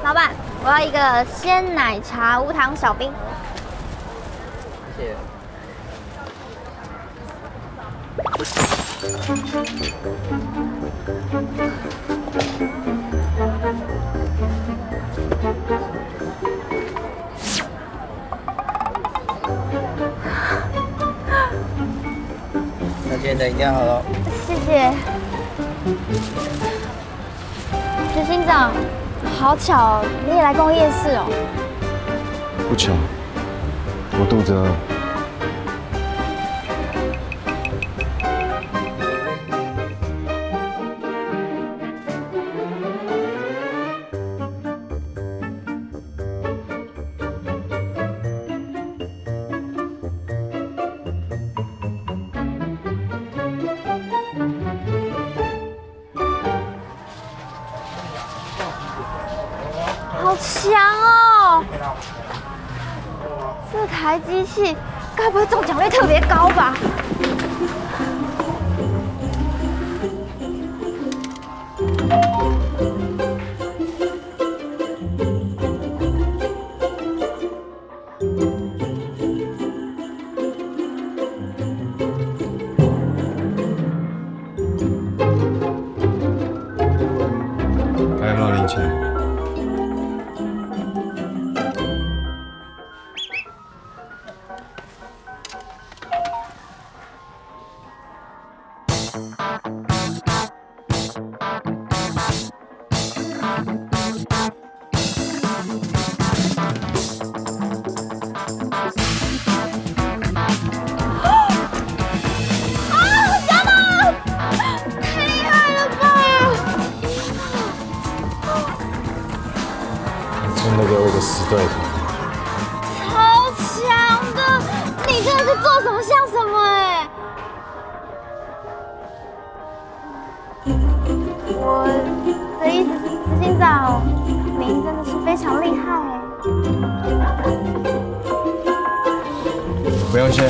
老板，我要一个鲜奶茶无糖小冰。谢谢。那今天的饮料好了。谢谢。执行长，好巧，你也来逛夜市哦。不巧，我肚子饿。好强哦！这台机器该不会中奖率特别高吧？还有没有零钱？真的给我一个死对头！超强的，你真的是做什么像什么哎！我的意思是，执行长，您真的是非常厉害哎。不用谢。